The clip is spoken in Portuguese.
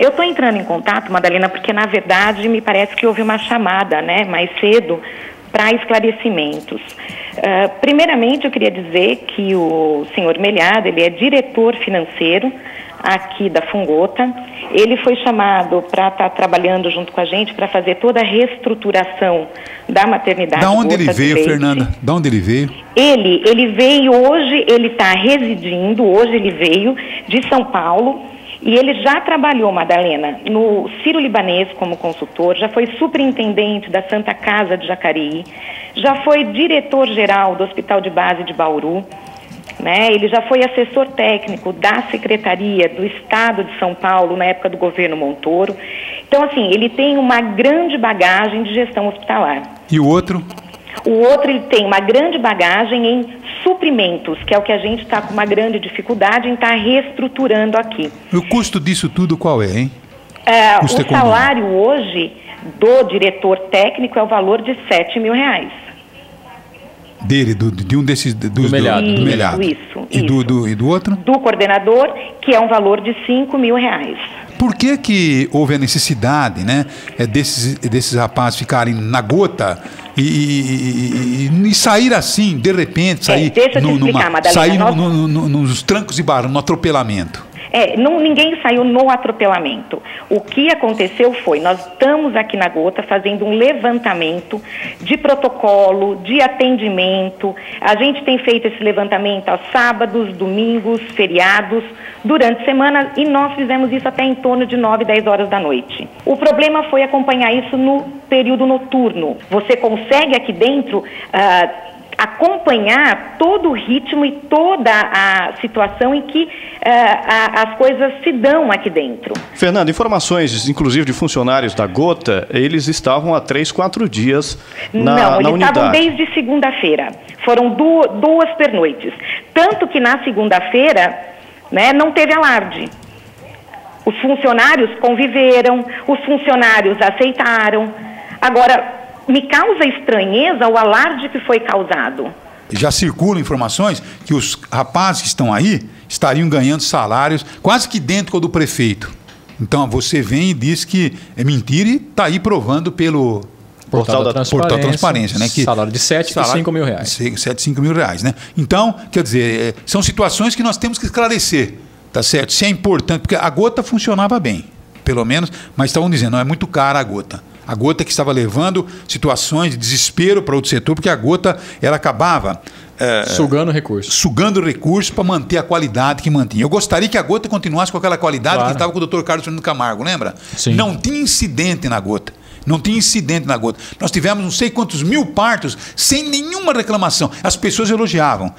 Eu estou entrando em contato, Madalena, porque na verdade me parece que houve uma chamada, né, mais cedo para esclarecimentos. Uh, primeiramente, eu queria dizer que o senhor Melhado, ele é diretor financeiro aqui da Fungota. Ele foi chamado para estar tá trabalhando junto com a gente para fazer toda a reestruturação da maternidade. Da onde ele veio, Fernanda? Da onde ele veio? Ele, ele veio hoje, ele está residindo, hoje ele veio de São Paulo e ele já trabalhou, Madalena, no Ciro Libanês como consultor, já foi superintendente da Santa Casa de Jacareí, já foi diretor-geral do Hospital de Base de Bauru, né? Ele já foi assessor técnico da Secretaria do Estado de São Paulo na época do governo Montoro. Então, assim, ele tem uma grande bagagem de gestão hospitalar. E o outro? O outro ele tem uma grande bagagem em suprimentos, que é o que a gente está com uma grande dificuldade em estar tá reestruturando aqui. E o custo disso tudo qual é, hein? É, o salário hoje do diretor técnico é o valor de 7 mil reais. Dele, do, de um desses. Dos, do melhado. Isso, do melhado. isso. E, isso. Do, do, e do outro? Do coordenador, que é um valor de 5 mil reais. Por que, que houve a necessidade né, é desses, desses rapazes ficarem na gota e, e, e, e sair assim, de repente, sair, é, no, numa, sair no, no, no, nos trancos e barros, no atropelamento? É, não, ninguém saiu no atropelamento. O que aconteceu foi, nós estamos aqui na Gota fazendo um levantamento de protocolo, de atendimento. A gente tem feito esse levantamento aos sábados, domingos, feriados, durante semana e nós fizemos isso até em torno de 9, 10 horas da noite. O problema foi acompanhar isso no período noturno. Você consegue aqui dentro. Uh, acompanhar todo o ritmo e toda a situação em que uh, a, as coisas se dão aqui dentro. Fernando, informações, inclusive de funcionários da Gota, eles estavam há três, quatro dias na, Não, eles na unidade. estavam desde segunda-feira. Foram du duas pernoites. Tanto que na segunda-feira né, não teve alarde. Os funcionários conviveram, os funcionários aceitaram. Agora, me causa estranheza o alarde que foi causado. Já circulam informações que os rapazes que estão aí estariam ganhando salários quase que dentro do prefeito. Então você vem e diz que é mentira e está aí provando pelo Portal, da, Transparência, Portal Transparência, né? Que salário de 7 e 5 mil reais. 7 5 mil reais, né? Então, quer dizer, é, são situações que nós temos que esclarecer, tá certo? Se é importante, porque a gota funcionava bem, pelo menos, mas estavam dizendo, não é muito cara a gota. A gota que estava levando situações de desespero para outro setor, porque a gota ela acabava é, sugando recursos. Sugando recursos para manter a qualidade que mantinha. Eu gostaria que a gota continuasse com aquela qualidade claro. que estava com o Dr. Carlos Fernando Camargo, lembra? Sim. Não tinha incidente na gota. Não tinha incidente na gota. Nós tivemos não sei quantos mil partos sem nenhuma reclamação. As pessoas elogiavam.